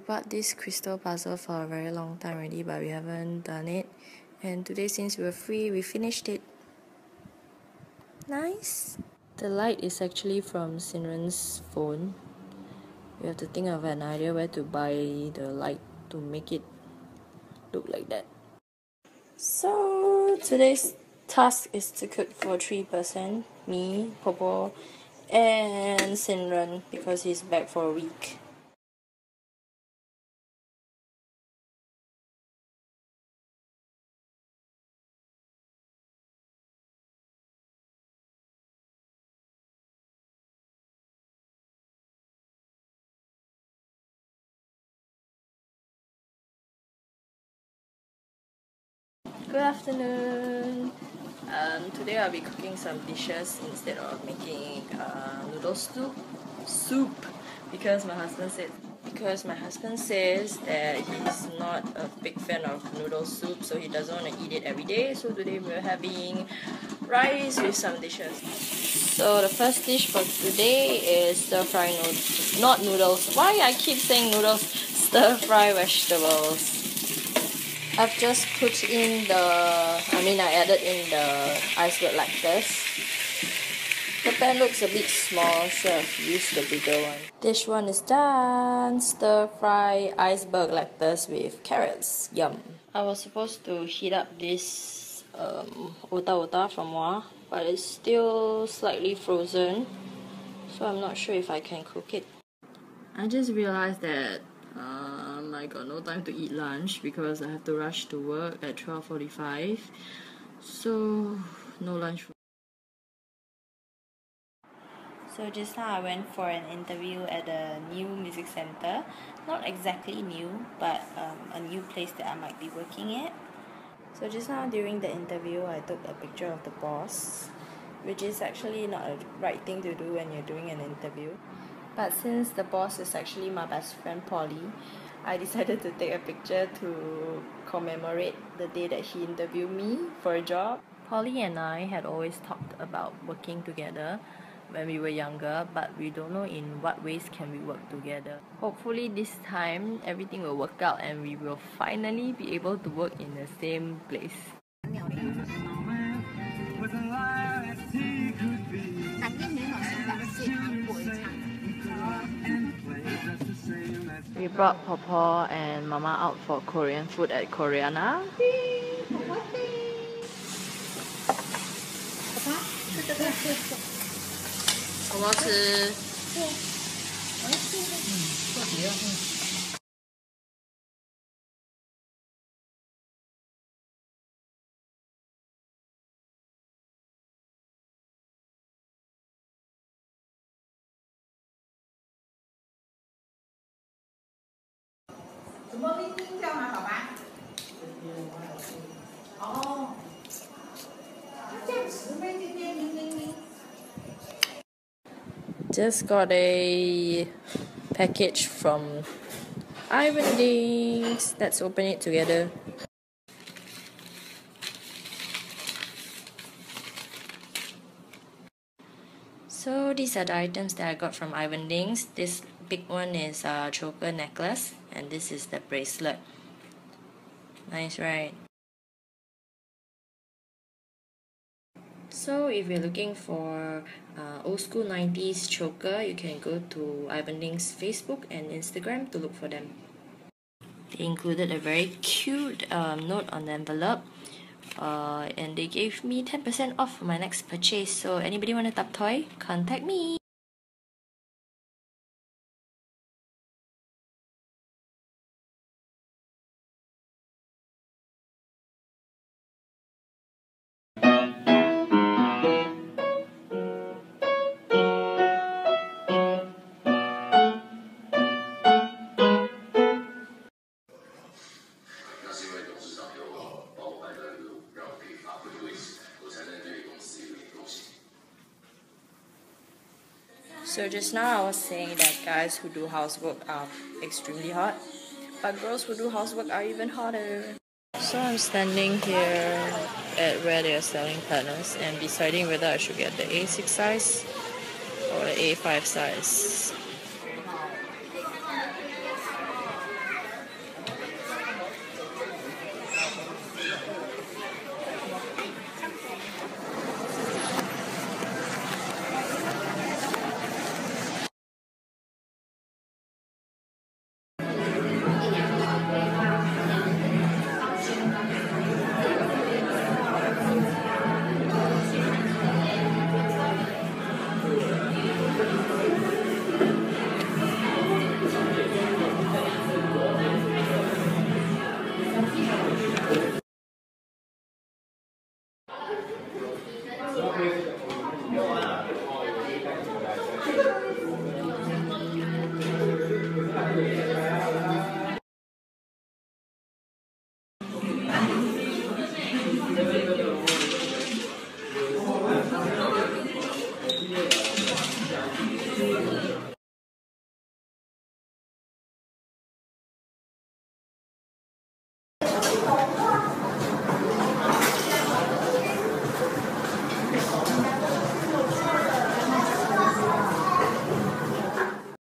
We bought this crystal puzzle for a very long time already, but we haven't done it. And today, since we were free, we finished it. Nice. The light is actually from Sinren's phone. We have to think of an idea where to buy the light to make it look like that. So today's task is to cook for three person, me, Popo, and Sinren because he's back for a week. Good afternoon. Um, today I'll be cooking some dishes instead of making uh, noodle soup. Soup, because my husband said because my husband says that he's not a big fan of noodle soup, so he doesn't want to eat it every day. So today we're having rice with some dishes. So the first dish for today is stir fry noodles, not noodles. Why I keep saying noodles? Stir fry vegetables. I've just put in the, I mean I added in the iceberg lettuce. The pan looks a bit small, so I've used the bigger one. This one is done. Stir fry iceberg lettuce with carrots. Yum. I was supposed to heat up this um, ota ota from Wa, but it's still slightly frozen, so I'm not sure if I can cook it. I just realized that I got no time to eat lunch because I have to rush to work at 12.45 so no lunch so just now I went for an interview at a new music center. Not exactly new but um, a new place that I might be working at. So just now during the interview I took a picture of the boss which is actually not a right thing to do when you're doing an interview. But since the boss is actually my best friend Polly, I decided to take a picture to commemorate the day that he interviewed me for a job. Polly and I had always talked about working together when we were younger, but we don't know in what ways can we work together. Hopefully this time everything will work out and we will finally be able to work in the same place. We brought Papa and Mama out for Korean food at Koreana. 我 什么叮叮叫吗，宝宝？哦，这样子呗，叮叮叮叮叮。Just got a package from Ivan Dings. Let's open it together. So these are the items that I got from Ivan Dings. This big one is a choker necklace and this is the bracelet. Nice, right? So if you're looking for uh, old school 90s choker, you can go to Ivan Dings' Facebook and Instagram to look for them. They included a very cute um, note on the envelope uh, and they gave me 10% off for my next purchase. So anybody want a tap toy? Contact me. So just now I was saying that guys who do housework are extremely hot, but girls who do housework are even hotter. So I'm standing here at where they are selling planners and deciding whether I should get the A6 size or the A5 size.